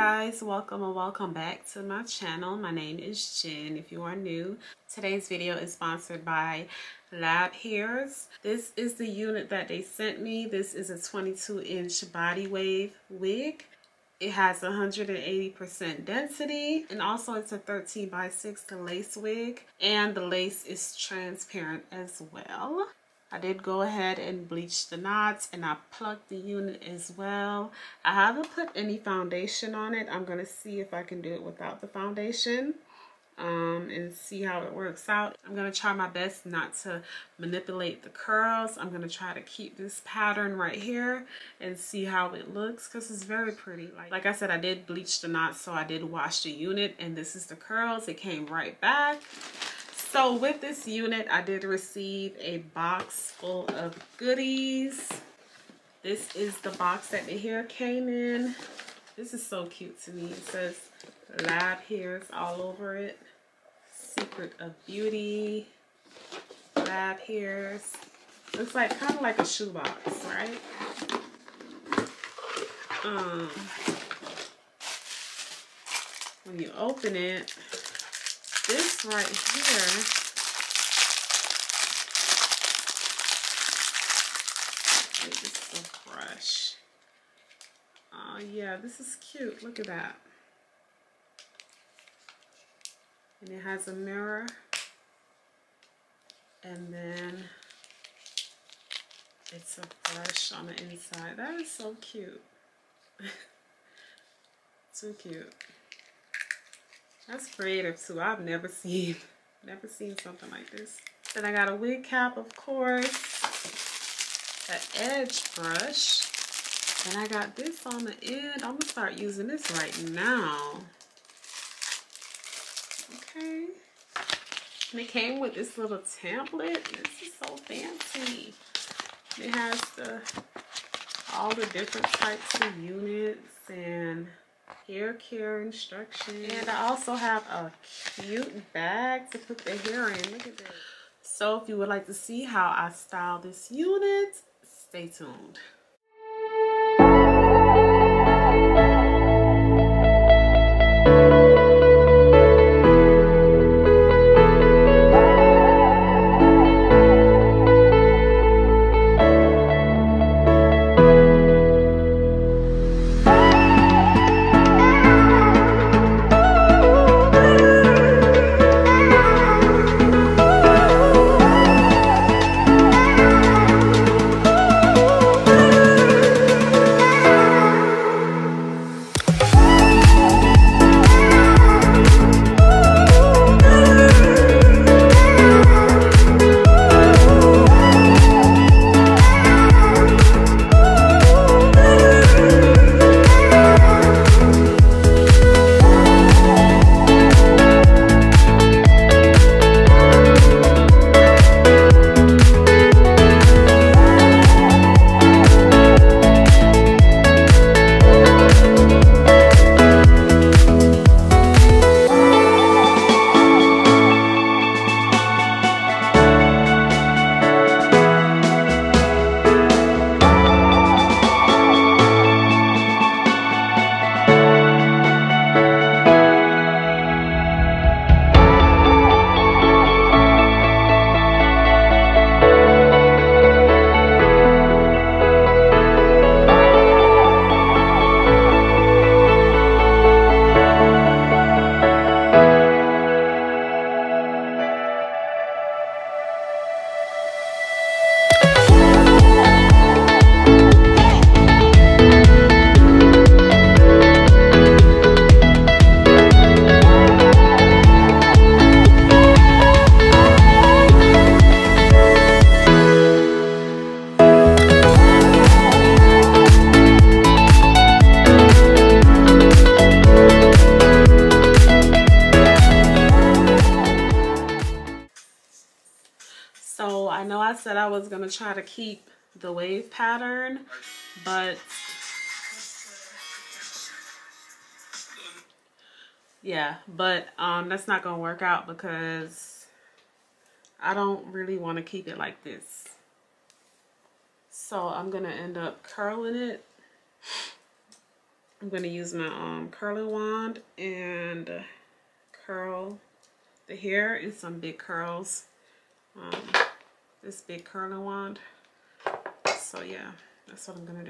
guys welcome and welcome back to my channel. My name is Jen. If you are new today's video is sponsored by lab hairs. This is the unit that they sent me. This is a 22 inch body wave wig. It has 180% density and also it's a 13 by 6 lace wig and the lace is transparent as well I did go ahead and bleach the knots and I plucked the unit as well. I haven't put any foundation on it. I'm going to see if I can do it without the foundation um, and see how it works out. I'm going to try my best not to manipulate the curls. I'm going to try to keep this pattern right here and see how it looks because it's very pretty. Like, like I said, I did bleach the knots so I did wash the unit and this is the curls. It came right back. So with this unit, I did receive a box full of goodies. This is the box that the hair came in. This is so cute to me. It says lab hairs all over it. Secret of Beauty. Lab hairs. Looks like kind of like a shoebox, right? Um, when you open it, this right here this is a brush. Oh yeah, this is cute. Look at that. And it has a mirror. And then it's a brush on the inside. That is so cute. so cute. That's creative too. I've never seen, never seen something like this. Then I got a wig cap, of course. An edge brush. And I got this on the end. I'm gonna start using this right now. Okay. And it came with this little template. This is so fancy. It has the all the different types of units and hair care instructions. And I also have a cute bag to put the hair in. Look at. So if you would like to see how I style this unit, stay tuned. Said I was going to try to keep the wave pattern, but yeah, but um, that's not going to work out because I don't really want to keep it like this. So I'm going to end up curling it I'm going to use my um, curling wand and curl the hair in some big curls. Um, this big curling wand. So yeah, that's what I'm going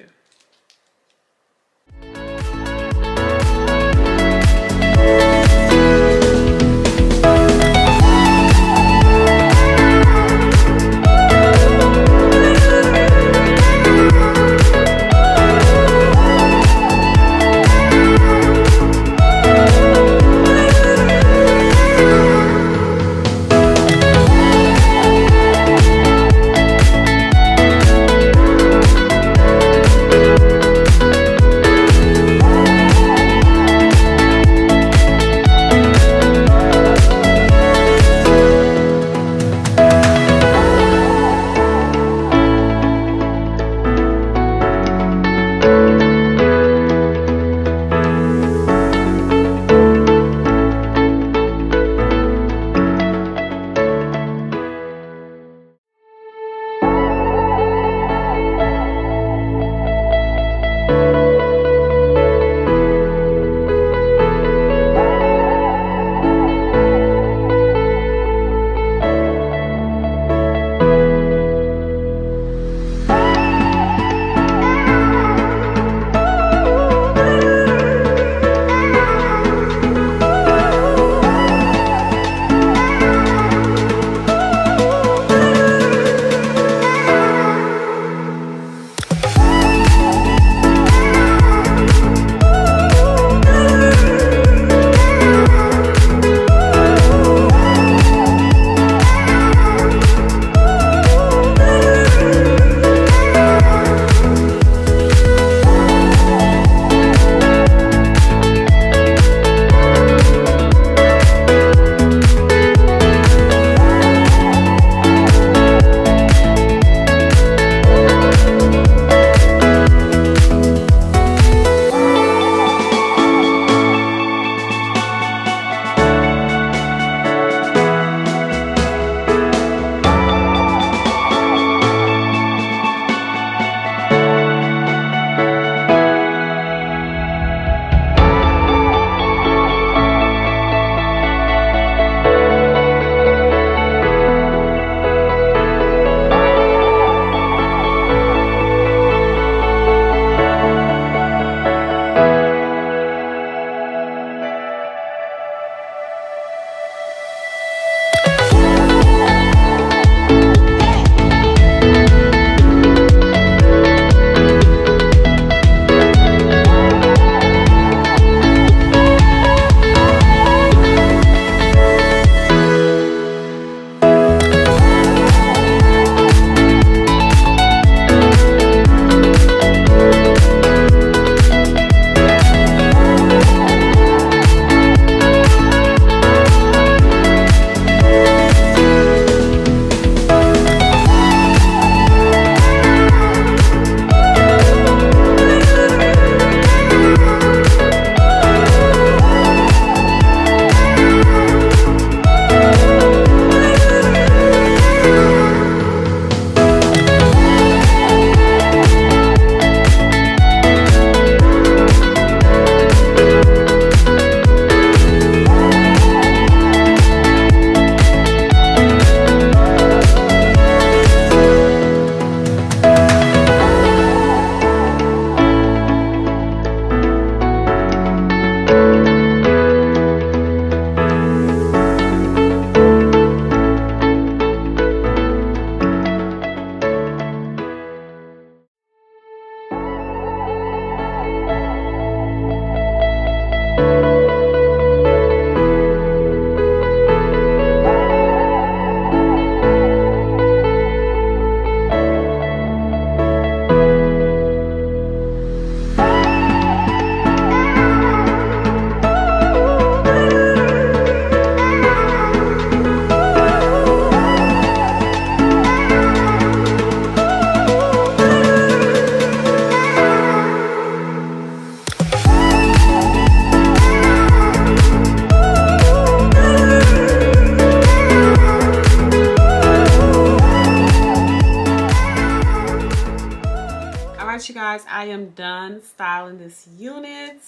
to do. guys, I am done styling this unit.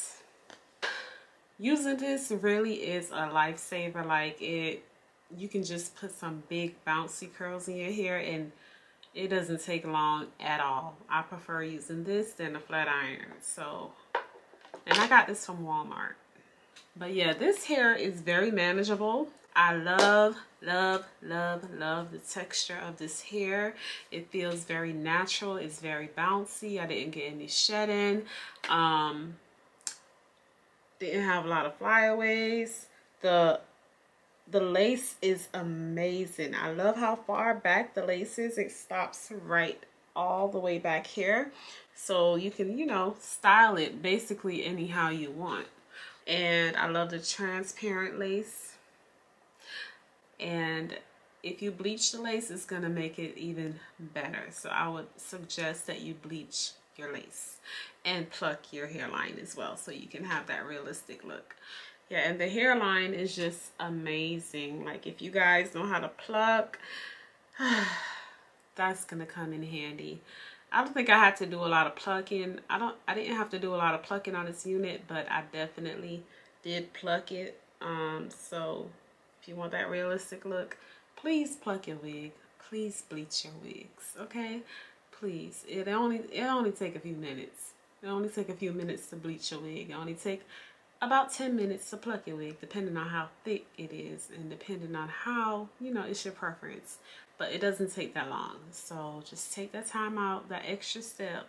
Using this really is a lifesaver. Like it, you can just put some big bouncy curls in your hair and it doesn't take long at all. I prefer using this than a flat iron. So, and I got this from Walmart. But yeah, this hair is very manageable. I love, love, love, love the texture of this hair. It feels very natural. It's very bouncy. I didn't get any shedding. Um, didn't have a lot of flyaways. The the lace is amazing. I love how far back the lace is. It stops right all the way back here. So you can, you know, style it basically anyhow you want. And I love the transparent lace. And if you bleach the lace, it's going to make it even better. So I would suggest that you bleach your lace and pluck your hairline as well so you can have that realistic look. Yeah, and the hairline is just amazing. Like if you guys know how to pluck, that's going to come in handy. I don't think I had to do a lot of plucking. I don't I didn't have to do a lot of plucking on this unit, but I definitely did pluck it. Um so if you want that realistic look, please pluck your wig. Please bleach your wigs, okay? Please. It only it only take a few minutes. It only take a few minutes to bleach your wig. It only take about 10 minutes to pluck your wig depending on how thick it is and depending on how, you know, it's your preference but it doesn't take that long. So just take that time out, that extra step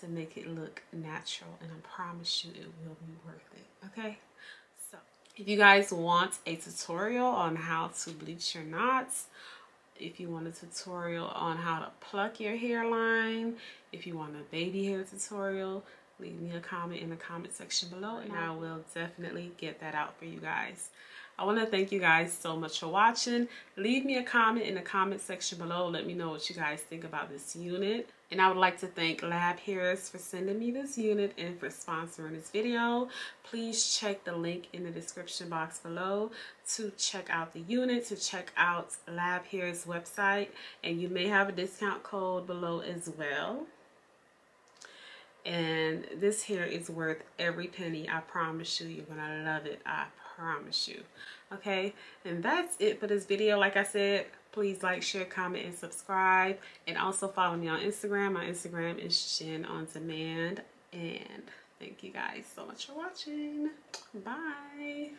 to make it look natural and I promise you it will be worth it, okay? If you guys want a tutorial on how to bleach your knots, if you want a tutorial on how to pluck your hairline, if you want a baby hair tutorial, leave me a comment in the comment section below and I will definitely get that out for you guys. I want to thank you guys so much for watching. Leave me a comment in the comment section below. Let me know what you guys think about this unit. And I would like to thank Lab Hairs for sending me this unit and for sponsoring this video. Please check the link in the description box below to check out the unit, to check out Lab Hairs website. And you may have a discount code below as well and this hair is worth every penny i promise you you're gonna love it i promise you okay? And that's it for this video. Like i said please like share comment and subscribe. And also follow me on instagram. My instagram is jen on demand. And thank you guys so much for watching. Bye